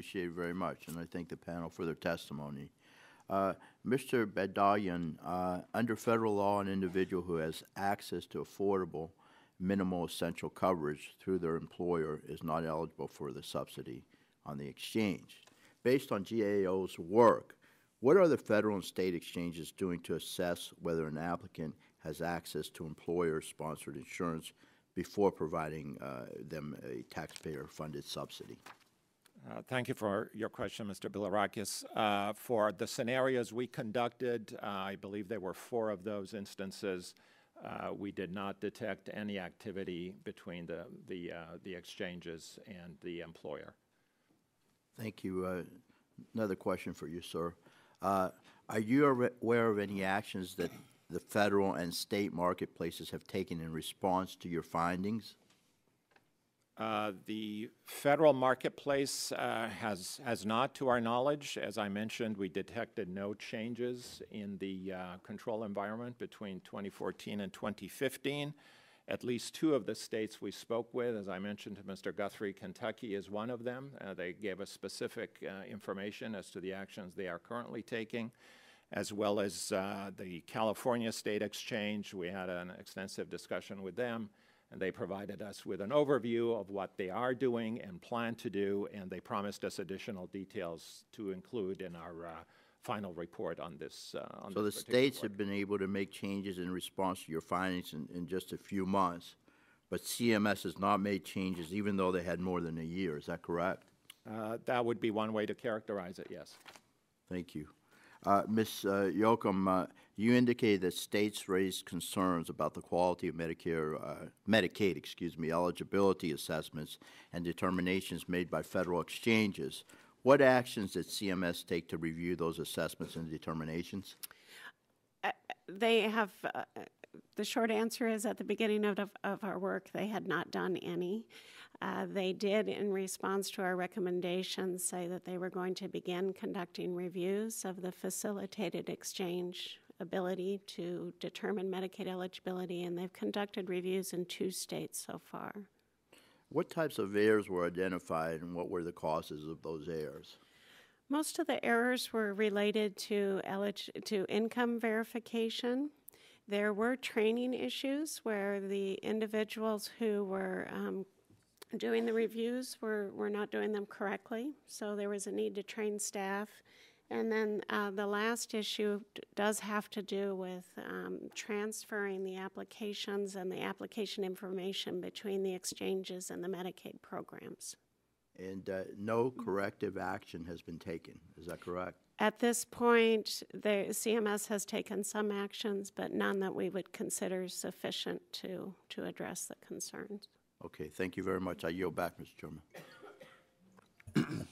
appreciate very much, and I thank the panel for their testimony. Uh, Mr. Bagdoyan, uh, under federal law, an individual who has access to affordable minimal essential coverage through their employer is not eligible for the subsidy on the exchange. Based on GAO's work, what are the federal and state exchanges doing to assess whether an applicant has access to employer-sponsored insurance before providing uh, them a taxpayer-funded subsidy? Uh, Thank you for your question, Mr. Bilirakis. Uh, For the scenarios we conducted, uh, I believe there were four of those instances. uh, We did not detect any activity between the, the, uh, the exchanges and the employer. Thank you. Uh, Another question for you, sir. Are you aware of any actions that the federal and state marketplaces have taken in response to your findings? Uh, The federal marketplace uh, has, has not, to our knowledge. As I mentioned, we detected no changes in the uh, control environment between 2014 and 2015. At least two of the states we spoke with, as I mentioned to Mr. Guthrie, Kentucky is one of them. Uh, They gave us specific uh, information as to the actions they are currently taking, as well as the California State Exchange. We had an extensive discussion with them and they provided us with an overview of what they are doing and plan to do, and they promised us additional details to include in our uh, final report on this. Uh, on So the this particular states work. have been able to make changes in response to your findings in, in just a few months, but CMS has not made changes even though they had more than a year. Is that correct? Uh, that would be one way to characterize it. Yes. Thank you. Uh, Ms. uh, Yocom, uh, you indicated that states raised concerns about the quality of Medicare, uh, Medicaid, excuse me, eligibility assessments and determinations made by federal exchanges. What actions did CMS take to review those assessments and determinations? They have, uh, the short answer is at the beginning of, of our work, they had not done any. Uh, they did, in response to our recommendations, say that they were going to begin conducting reviews of the facilitated exchange ability to determine Medicaid eligibility, and they've conducted reviews in two states so far. What types of errors were identified and what were the causes of those errors? Most of the errors were related to elig- to income verification. There were training issues where the individuals who were um, doing the reviews were, were not doing them correctly, so there was a need to train staff. And then uh, the last issue d- does have to do with um, transferring the applications and the application information between the exchanges and the Medicaid programs. And uh, no corrective action has been taken. Is that correct? At this point, the CMS has taken some actions, but none that we would consider sufficient to, to address the concerns. Okay, thank you very much. I yield back, Mr. Chairman.